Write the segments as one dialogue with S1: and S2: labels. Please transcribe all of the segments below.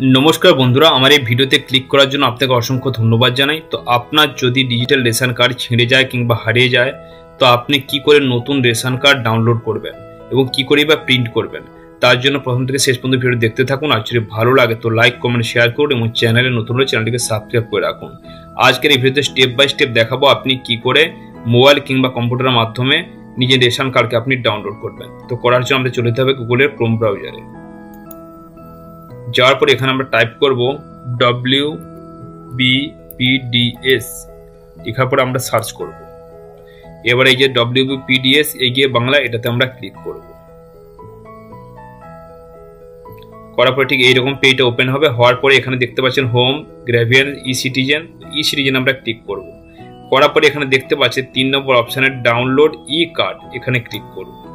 S1: নমস্কার বন্ধুরা, আমার এই ভিডিওতে ক্লিক করার জন্য আপনাকে অসংখ্য ধন্যবাদ জানাই। তো আপনার যদি ডিজিটাল রেশন কার্ড ছিঁড়ে যায় কিংবা হারিয়ে যায়, তো আপনি কি করে নতুন রেশন কার্ড ডাউনলোড করবেন এবং কি করে বা প্রিন্ট করবেন? তার জন্য প্রথম থেকে শেষ পর্যন্ত ভিডিও দেখতে থাকুন। আর যদি ভালো লাগে, তো লাইক কমেন্ট শেয়ার করুন এবং চ্যানেলে নতুন হলে চ্যানেলটিকে সাবস্ক্রাইব করে রাখুন। আজকের এই ভিডিওতে স্টেপ বাই স্টেপ দেখাবো আপনি কি করে মোবাইল কিংবা কম্পিউটারের মাধ্যমে নিজের রেশন কার্ডকে আপনি ডাউনলোড করবেন। তো করার জন্য আমাদের চলে যেতে হবে গুগলের ক্রোম ব্রাউজারে যাওয়ার পর এখানে আমরা টাইপ করব ডব্লিউ বিপিডিএস লেখার পরে আমরা সার্চ করব। এবার এই যে ডব্লিউ বিপিডিএস এগিয়ে বাংলা এটাতে আমরা ক্লিক করব। করার পরে ঠিক এইরকম পেজটা ওপেন হবে। হওয়ার পরে এখানে দেখতে পাচ্ছেন হোম গ্র্যাভিয়ান ই সিটিজেন ই সিটিজেন আমরা ক্লিক করব। করার পরে এখানে দেখতে পাচ্ছেন তিন নম্বর অপশানে ডাউনলোড ই কার্ড এখানে ক্লিক করব।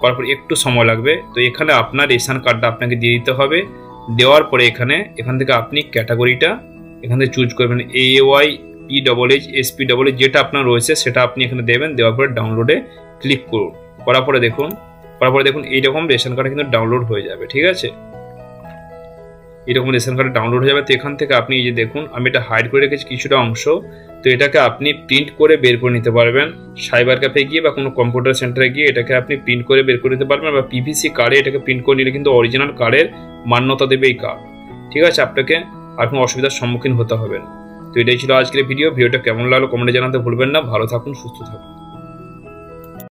S1: করার পর একটু সময় লাগবে। তো এখানে আপনার রেশন কার্ডটা আপনাকে দিয়ে দিতে হবে। দেওয়ার পরে এখানে, এখান থেকে আপনি ক্যাটাগরিটা এখান থেকে চুজ করবেন। A Y P double H S P double H যেটা আপনার রয়েছে সেটা আপনি এখানে দেবেন। দেওয়ার পরে ডাউনলোডে ক্লিক করুন। করার পরে দেখুন, করার পরে দেখুন এইরকম রেশন কার্ড কিন্তু ডাউনলোড হয়ে যাবে, ঠিক আছে? এরকম রেশন কার্ড ডাউনলোড হয়ে যাবে, তো এখান থেকে আপনি এই যে দেখুন, আমি এটা হাইড করে রেখেছি কিছুটা অংশ, তো এটাকে আপনি প্রিন্ট করে বের করে নিতে পারবেন। সাইবার ক্যাফে গিয়ে বা কোনো কম্পিউটার সেন্টারে গিয়ে এটাকে আপনি প্রিন্ট করে বের করে নিতে পারবেন, বা পিভিসি কার্ডে এটাকে প্রিন্ট করে নিলে কিন্তু অরিজিনাল কার্ডের মান্যতা দেবে এই কার্ড ঠিক আছে, আপনাকে আর কোনো অসুবিধার সম্মুখীন হতে হবে না। তো এটাই ছিল আজকের ভিডিও ভিডিওটা কেমন লাগল কমেন্টে জানাতে ভুলবেন না, ভালো থাকুন, সুস্থ থাকুন।